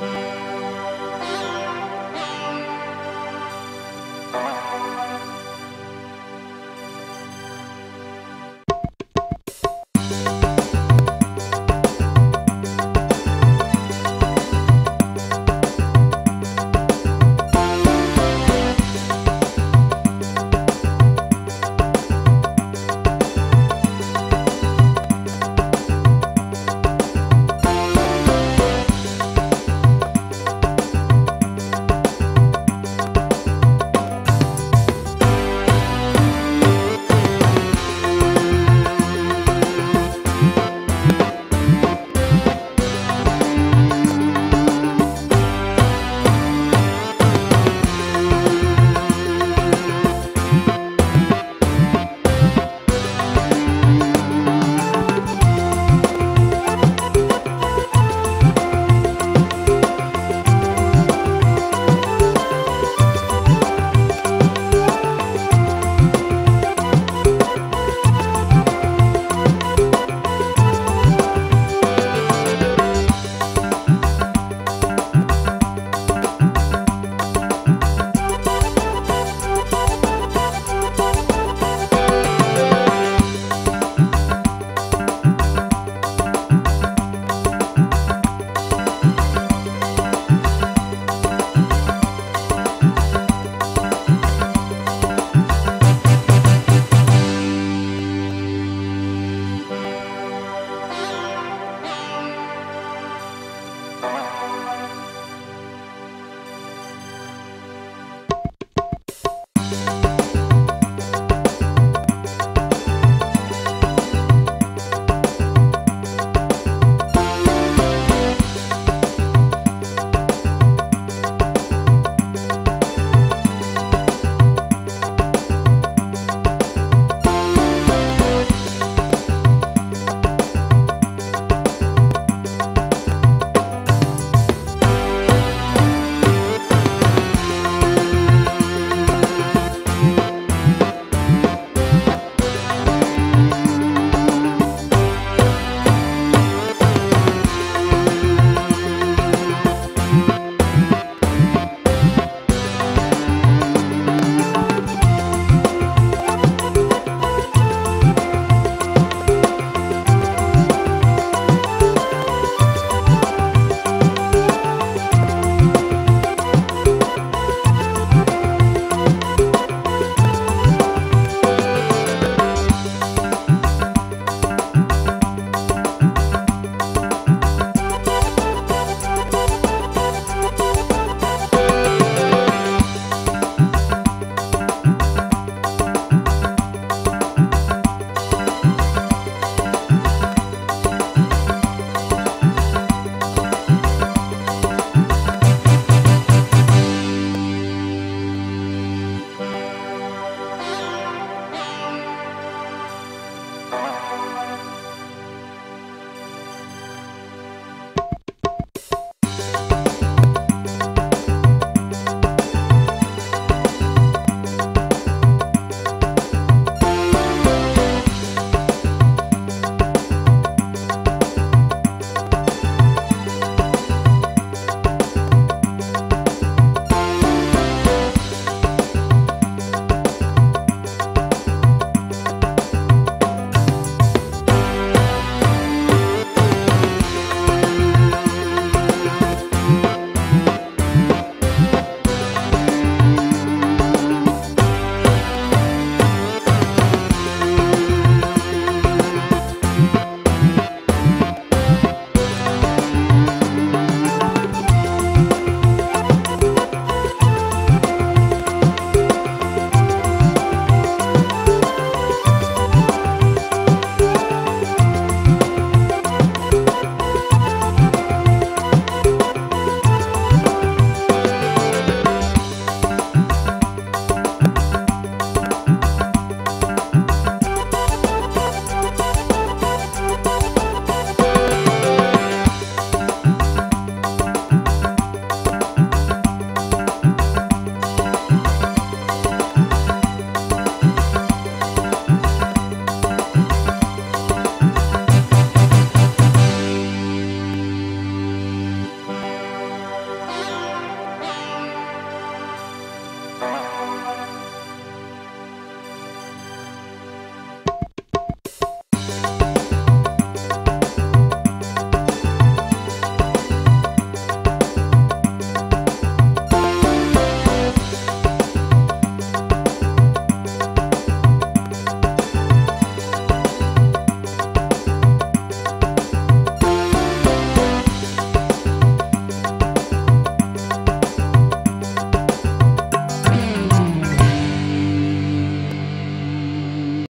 Bye.